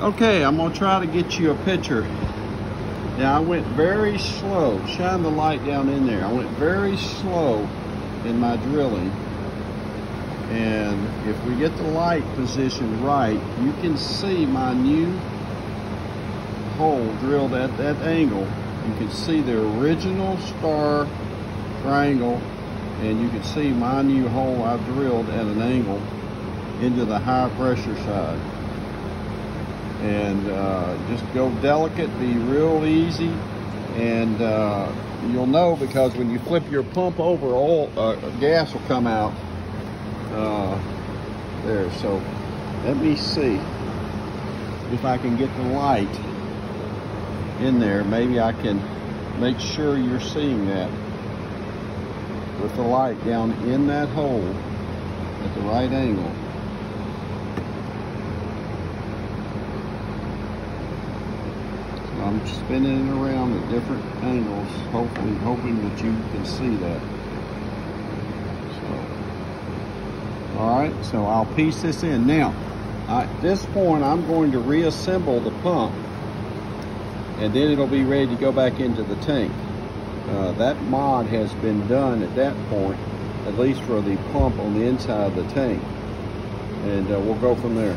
Okay, I'm gonna try to get you a picture. Now I went very slow. Shine the light down in there. I went very slow in my drilling. And if we get the light positioned right, you can see my new hole drilled at that angle. You can see the original star triangle and you can see my new hole I've drilled at an angle into the high pressure side. And uh, just go delicate, be real easy, and uh, you'll know because when you flip your pump over, all uh, gas will come out uh, there. So let me see if I can get the light in there. Maybe I can make sure you're seeing that with the light down in that hole at the right angle. I'm spinning it around at different angles, hopefully hoping that you can see that. So, all right, so I'll piece this in. Now, at this point, I'm going to reassemble the pump and then it'll be ready to go back into the tank. Uh, that mod has been done at that point, at least for the pump on the inside of the tank. And uh, we'll go from there.